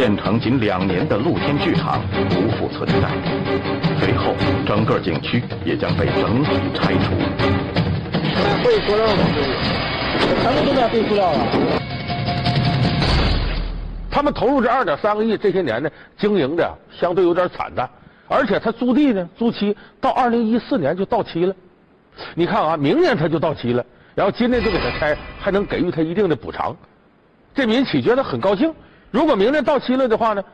建成仅两年的露天剧场不复存在，随后整个景区也将被整体拆除。废塑料吗？全部都在废塑料了。他们投入这二点三个亿，这些年呢，经营的相对有点惨淡，而且他租地呢，租期到二零一四年就到期了。你看啊，明年他就到期了，然后今年就给他拆，还能给予他一定的补偿，这民企觉得很高兴。如果明年到期了的话呢，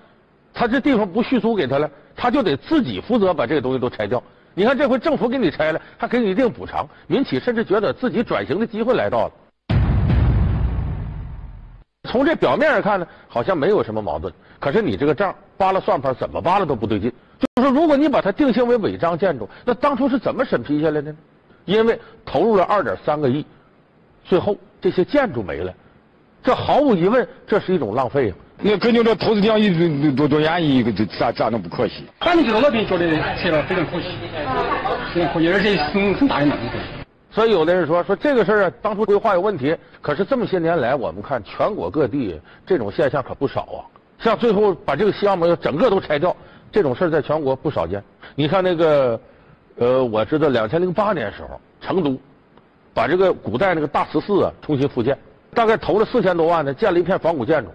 他这地方不续租给他了，他就得自己负责把这个东西都拆掉。你看这回政府给你拆了，还给你一定补偿，民企甚至觉得自己转型的机会来到了。从这表面上看呢，好像没有什么矛盾，可是你这个账扒拉算盘，怎么扒拉都不对劲。就是说，如果你把它定性为违章建筑，那当初是怎么审批下来的呢？因为投入了二点三个亿，最后这些建筑没了，这毫无疑问，这是一种浪费啊！那根据这投资量一多多愿意，这咋咋能不可惜？反正就是老百姓觉得拆了非常可惜，非常可惜，而且很很大的浪费。所以有的人说说这个事儿啊，当初规划有问题，可是这么些年来，我们看全国各地这种现象可不少啊。像最后把这个项目要整个都拆掉，这种事儿在全国不少见。你看那个，呃，我知道两千零八年时候，成都把这个古代那个大慈寺啊重新复建，大概投了四千多万呢，建了一片仿古建筑，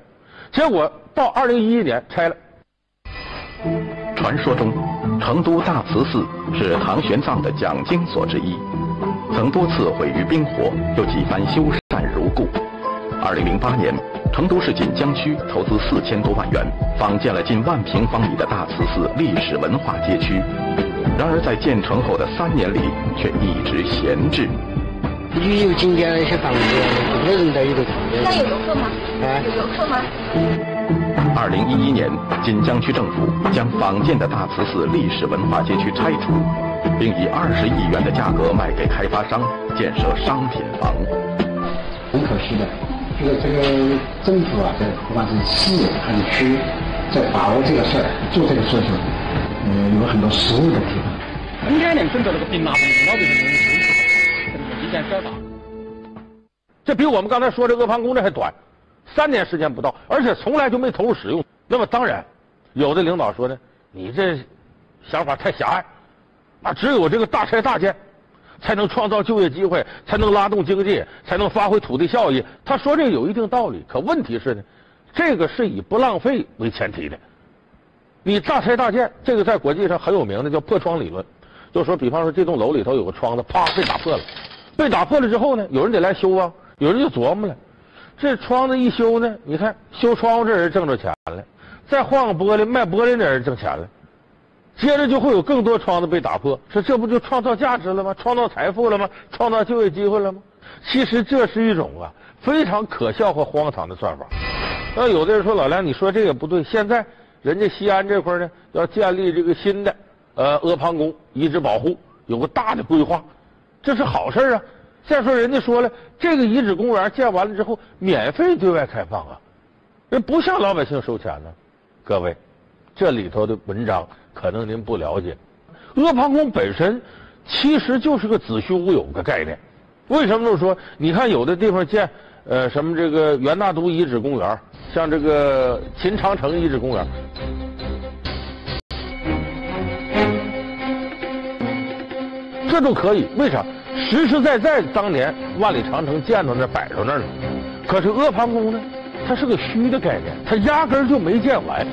结果到二零一一年拆了。传说中，成都大慈寺是唐玄奘的讲经所之一。曾多次毁于冰火，又几番修缮如故。二零零八年，成都市锦江区投资四千多万元，仿建了近万平方米的大慈寺历史文化街区。然而，在建成后的三年里，却一直闲置。旅游景点那些房子，没人在里头。现在有游客吗？有游客吗？二零一一年，锦江区政府将仿建的大慈寺历史文化街区拆除。并以二十亿元的价格卖给开发商建设商品房。很可惜的，这个这个政府啊，在不管是市还是区，在把握这个事儿、做这个事情，呃，有很多失误的地方。很天年整个那个兵马房，老百姓都休息，意见较大。这比我们刚才说这阿房宫这还短，三年时间不到，而且从来就没投入使用。那么当然，有的领导说呢，你这想法太狭隘。啊，只有这个大拆大建，才能创造就业机会，才能拉动经济，才能发挥土地效益。他说这个有一定道理，可问题是呢，这个是以不浪费为前提的。你大拆大建，这个在国际上很有名的叫破窗理论，就说比方说这栋楼里头有个窗子，啪被打破了，被打破了之后呢，有人得来修啊，有人就琢磨了，这窗子一修呢，你看修窗户这人挣着钱了，再换个玻璃卖玻璃那人挣钱了。接着就会有更多窗子被打破，说这不就创造价值了吗？创造财富了吗？创造就业机会了吗？其实这是一种啊非常可笑和荒唐的算法。那有的人说老梁，你说这个不对。现在人家西安这块呢要建立这个新的呃阿房宫遗址保护，有个大的规划，这是好事啊。再说人家说了，这个遗址公园建完了之后免费对外开放啊，人不向老百姓收钱呢。各位，这里头的文章。可能您不了解，阿房宫本身其实就是个子虚乌有的概念。为什么这么说？你看有的地方建呃什么这个元大都遗址公园，像这个秦长城遗址公园，这都可以。为啥？实实在在当年万里长城建到那摆到那儿了。可是阿房宫呢，它是个虚的概念，它压根儿就没建完。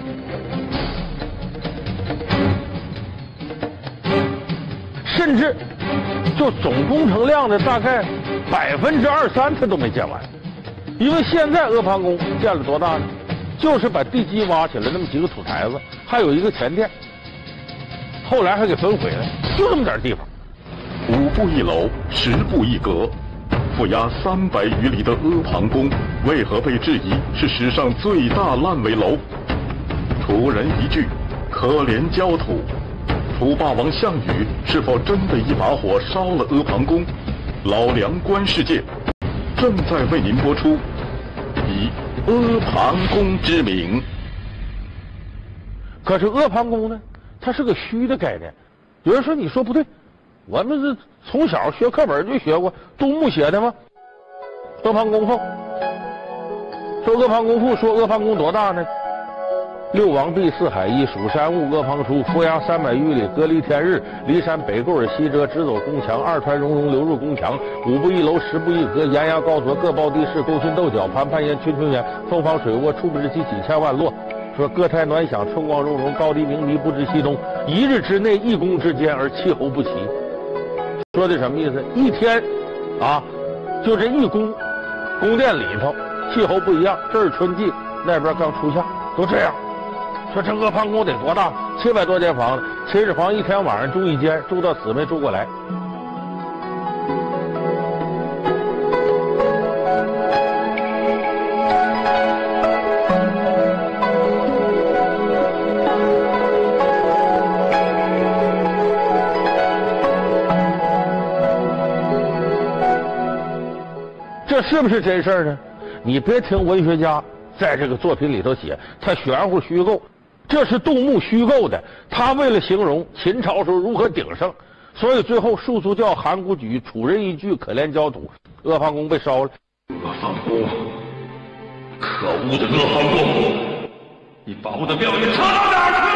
甚至，就总工程量的大概百分之二三，它都没建完。因为现在阿房宫建了多大呢？就是把地基挖起来那么几个土台子，还有一个前殿，后来还给焚毁了，就这么点地方。五步一楼，十步一阁，负压三百余里的阿房宫，为何被质疑是史上最大烂尾楼？楚人一句，可怜焦土。楚霸王项羽是否真的一把火烧了阿房宫？老梁观世界正在为您播出，以阿房宫之名。可是阿房宫呢？它是个虚的概念。有人说你说不对，我们是从小学课本就学过，杜牧写的吗？《阿房宫赋》说阿房宫赋说阿房宫多大呢？六王毕，四海一，蜀山兀，阿房出，扶崖三百余里，隔离天日。骊山北固而西折，直走宫墙。二川溶溶流入宫墙。五步一楼，十步一阁，岩崖高卓，各抱地势，勾心斗角，盘盘岩，群群岩，风方水涡，触不知其几千万落。说歌台暖响，春光融融，高低明迷，不知西东。一日之内，一宫之间而气候不齐。说的什么意思？一天，啊，就这一宫，宫殿里头气候不一样，这是春季，那边刚初夏，都这样。说这阿房宫得多大？七百多间房子，秦始皇一天晚上住一间，住到死没住过来。是不是真事儿呢？你别听文学家在这个作品里头写，他玄乎虚构。这是杜牧虚构的，他为了形容秦朝时候如何鼎盛，所以最后戍卒叫函谷举，楚人一句可怜焦土，阿房宫被烧了。阿房宫，可恶的阿房宫，你把我的庙宇拆到哪儿去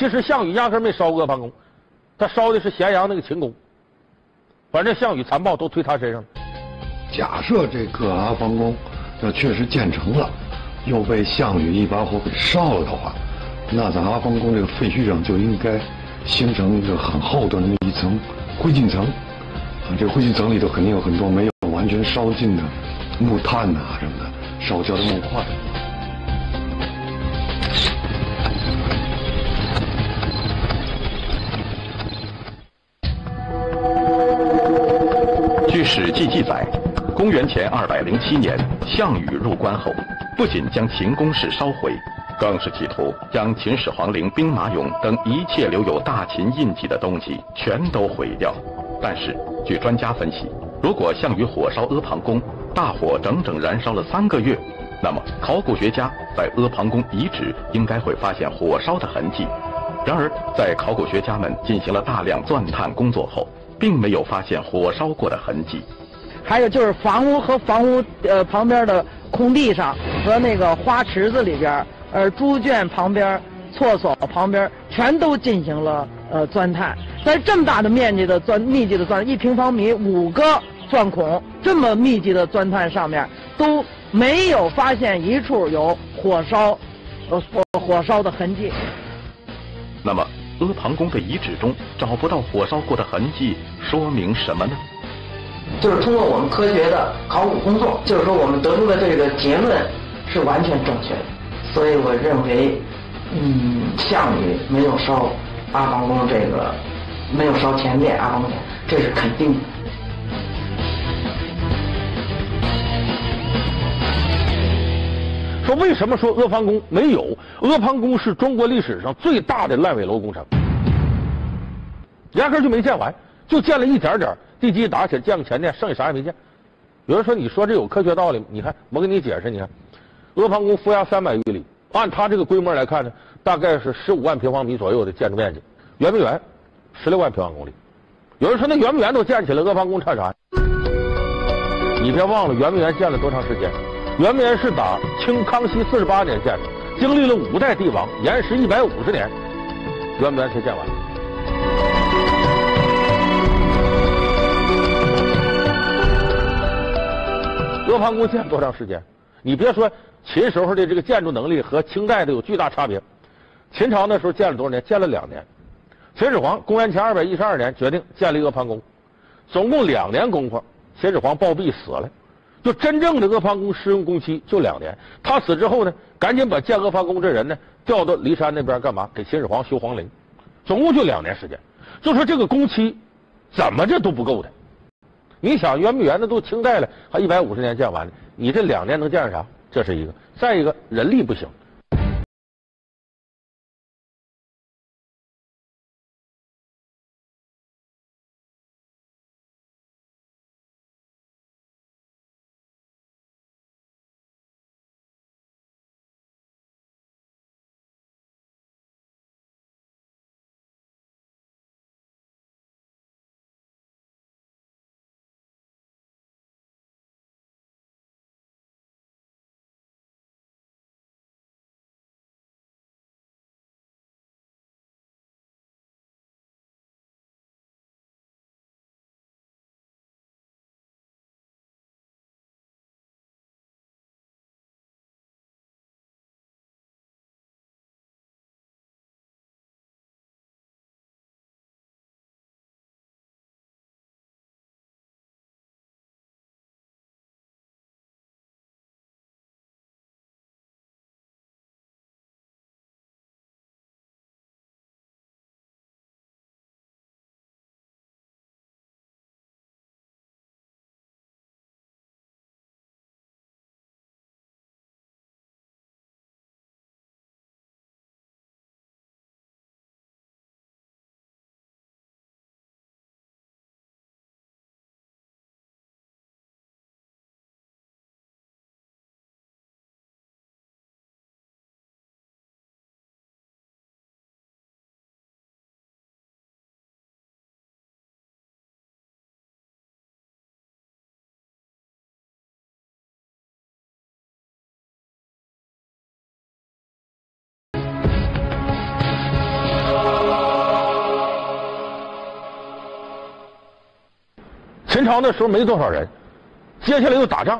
其实项羽压根没烧阿房宫，他烧的是咸阳那个秦宫。反正项羽残暴都推他身上了。假设这个阿房宫要确实建成了，又被项羽一把火给烧了的话，那在阿房宫这个废墟上就应该形成一个很厚的那么一层灰烬层。啊，这灰烬层里头肯定有很多没有完全烧尽的木炭呐、什么的，烧焦的木块。据《史记》记载，公元前二百零七年，项羽入关后，不仅将秦宫室烧毁，更是企图将秦始皇陵、兵马俑等一切留有大秦印记的东西全都毁掉。但是，据专家分析，如果项羽火烧阿房宫，大火整整燃烧了三个月，那么考古学家在阿房宫遗址应该会发现火烧的痕迹。然而，在考古学家们进行了大量钻探工作后，并没有发现火烧过的痕迹。还有就是房屋和房屋呃旁边的空地上和那个花池子里边，呃猪圈旁边、厕所旁边全都进行了呃钻探。在这么大的面积的钻密集的钻，一平方米五个钻孔，这么密集的钻探上面都没有发现一处有火烧，呃火烧的痕迹。那么，阿房宫的遗址中找不到火烧过的痕迹，说明什么呢？就是通过我们科学的考古工作，就是说我们得出的这个结论是完全正确的。所以我认为，嗯，项羽没有烧阿房宫这个，没有烧前殿阿房宫，这是肯定的。为什么说阿房宫没有？阿房宫是中国历史上最大的烂尾楼工程，压根就没建完，就建了一点点，地基打起来，建个前殿，剩下啥也没建。有人说，你说这有科学道理？你看，我给你解释，你看，阿房宫负压三百余里，按它这个规模来看呢，大概是十五万平方米左右的建筑面积，圆明园十六万平方公里。有人说，那圆明园都建起来，阿房宫差啥？你别忘了，圆明园建了多长时间？圆明园是打清康熙四十八年建的，经历了五代帝王，延时一百五十年，圆明园才建完。阿房宫建多长时间？你别说秦时候的这个建筑能力和清代的有巨大差别。秦朝那时候建了多少年？建了两年。秦始皇公元前二百一十二年决定建立阿房宫，总共两年功夫秦始皇暴毙死了，就真正的阿房宫施用工期就两年。他死之后呢，赶紧把建阿房宫这人呢调到骊山那边干嘛？给秦始皇修皇陵，总共就两年时间。就说这个工期怎么着都不够的。你想圆明园那都清代了，还一百五十年建完的，你这两年能建上啥？这是一个。再一个人力不行。秦朝那时候没多少人，接下来又打仗，